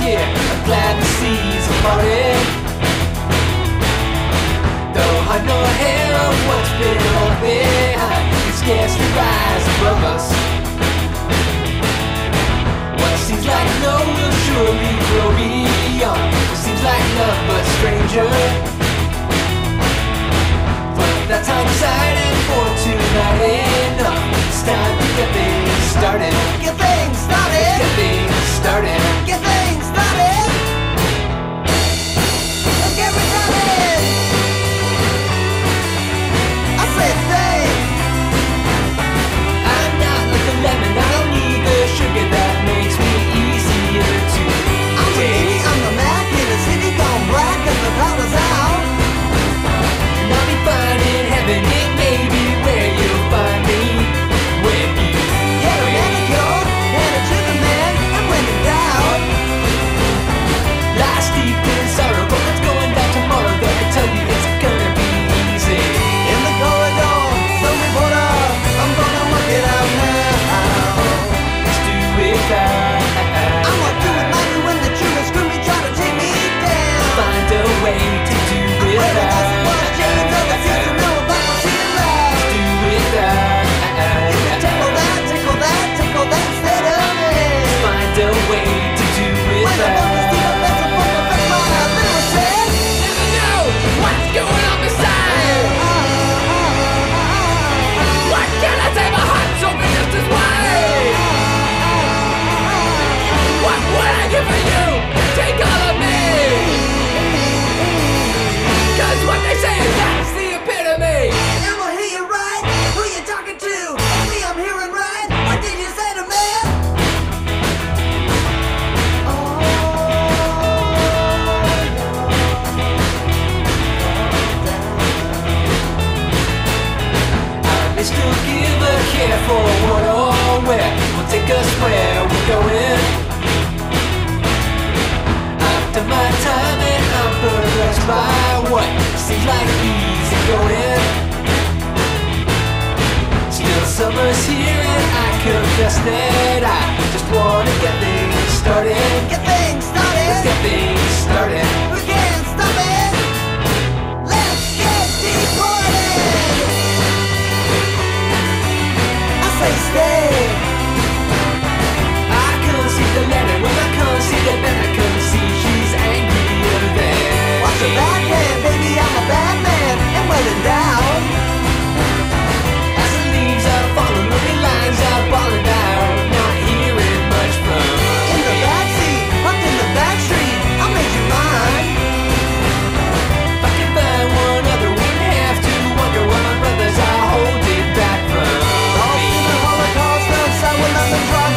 here. I'm glad the seas are parted. Though I know hell what's been left behind, can scarcely rise above us. care for what or where Will take us where we're going After my time and I'm that's by what Seems like easy going Still summer's here and I confess that I Just wanna get things started. a bad man, baby, I'm a bad man, and well endowed. As the leaves are falling, lines are falling not hearing much from In the up in the back I'll you mine. If I find one other, we'd have wonder what my brothers are holding back from. All through the Holocaust,